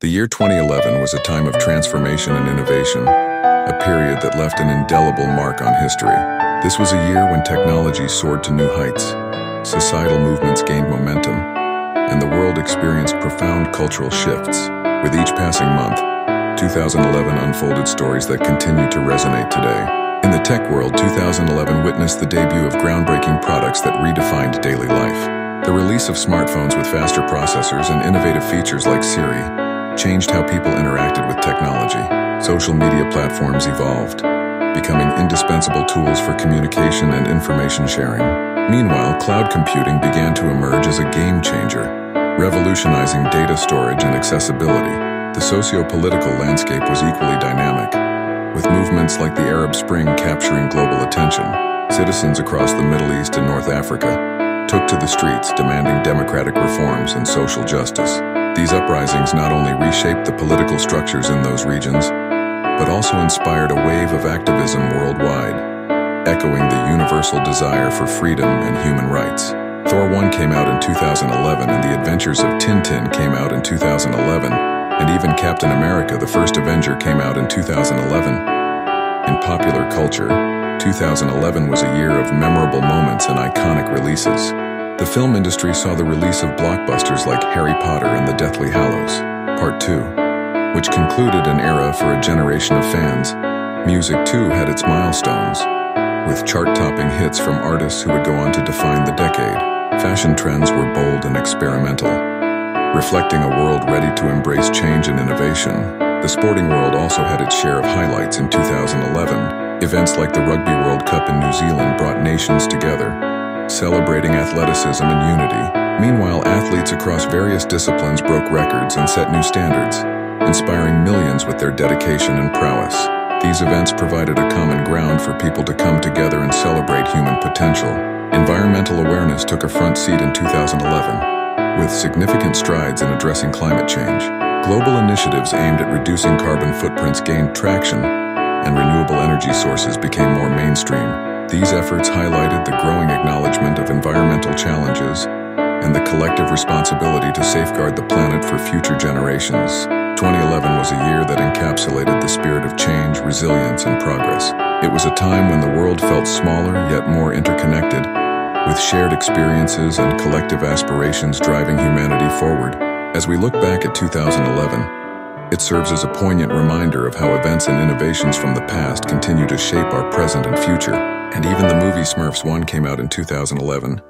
The year 2011 was a time of transformation and innovation, a period that left an indelible mark on history. This was a year when technology soared to new heights, societal movements gained momentum, and the world experienced profound cultural shifts. With each passing month, 2011 unfolded stories that continue to resonate today. In the tech world, 2011 witnessed the debut of groundbreaking products that redefined daily life. The release of smartphones with faster processors and innovative features like Siri changed how people interacted with technology. Social media platforms evolved, becoming indispensable tools for communication and information sharing. Meanwhile, cloud computing began to emerge as a game changer, revolutionizing data storage and accessibility. The socio-political landscape was equally dynamic, with movements like the Arab Spring capturing global attention. Citizens across the Middle East and North Africa took to the streets demanding democratic reforms and social justice. These uprisings not only reshaped the political structures in those regions, but also inspired a wave of activism worldwide, echoing the universal desire for freedom and human rights. Thor 1 came out in 2011 and The Adventures of Tintin came out in 2011, and even Captain America the First Avenger came out in 2011. In popular culture, 2011 was a year of memorable moments and iconic releases. The film industry saw the release of blockbusters like Harry Potter and the Deathly Hallows, Part 2, which concluded an era for a generation of fans. Music, too, had its milestones, with chart-topping hits from artists who would go on to define the decade. Fashion trends were bold and experimental, reflecting a world ready to embrace change and innovation. The sporting world also had its share of highlights in 2011, Events like the Rugby World Cup in New Zealand brought nations together, celebrating athleticism and unity. Meanwhile, athletes across various disciplines broke records and set new standards, inspiring millions with their dedication and prowess. These events provided a common ground for people to come together and celebrate human potential. Environmental awareness took a front seat in 2011, with significant strides in addressing climate change. Global initiatives aimed at reducing carbon footprints gained traction, and renewable energy sources became more mainstream. These efforts highlighted the growing acknowledgement of environmental challenges and the collective responsibility to safeguard the planet for future generations. 2011 was a year that encapsulated the spirit of change, resilience, and progress. It was a time when the world felt smaller yet more interconnected, with shared experiences and collective aspirations driving humanity forward. As we look back at 2011, it serves as a poignant reminder of how events and innovations from the past continue to shape our present and future. And even the movie Smurfs 1 came out in 2011,